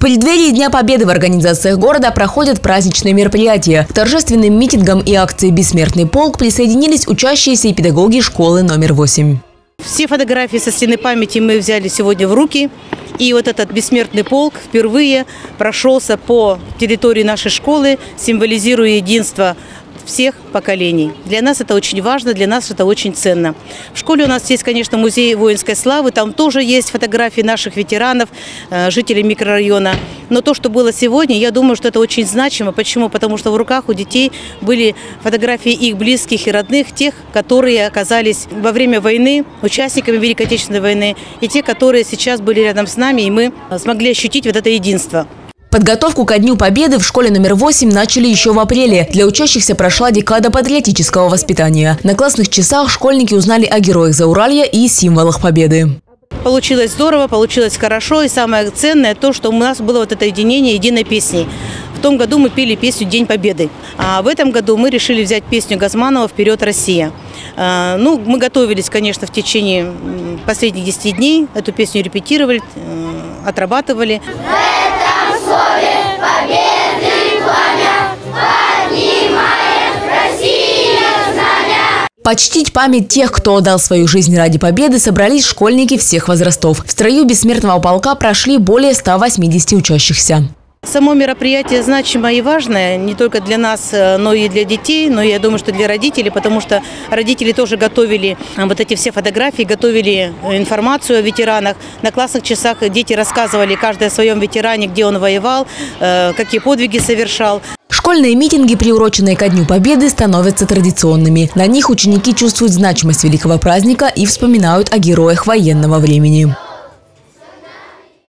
преддверии Дня Победы в организациях города проходят праздничные мероприятия. К торжественным митингам и акции «Бессмертный полк» присоединились учащиеся и педагоги школы номер 8. Все фотографии со стены памяти мы взяли сегодня в руки. И вот этот бессмертный полк впервые прошелся по территории нашей школы, символизируя единство всех поколений. Для нас это очень важно, для нас это очень ценно. В школе у нас есть, конечно, музей воинской славы, там тоже есть фотографии наших ветеранов, э, жителей микрорайона. Но то, что было сегодня, я думаю, что это очень значимо. Почему? Потому что в руках у детей были фотографии их близких и родных, тех, которые оказались во время войны участниками Великой Отечественной войны, и те, которые сейчас были рядом с нами, и мы смогли ощутить вот это единство. Подготовку ко Дню Победы в школе номер 8 начали еще в апреле. Для учащихся прошла декада патриотического воспитания. На классных часах школьники узнали о героях Зауралья и символах Победы. Получилось здорово, получилось хорошо. И самое ценное то, что у нас было вот это единение единой песни. В том году мы пели песню «День Победы». А в этом году мы решили взять песню Газманова «Вперед, Россия». А, ну, мы готовились, конечно, в течение последних 10 дней. Эту песню репетировали, Почтить память тех, кто отдал свою жизнь ради победы, собрались школьники всех возрастов. В строю бессмертного полка прошли более 180 учащихся. Само мероприятие значимое и важное не только для нас, э, но и для детей, но я думаю, что для родителей, потому что родители тоже готовили э, вот эти все фотографии, готовили э, информацию о ветеранах. На классных часах дети рассказывали каждый о своем ветеране, где он воевал, какие подвиги совершал. Школьные митинги, приуроченные ко Дню Победы, становятся традиционными. На них ученики чувствуют значимость великого праздника и вспоминают о героях военного времени.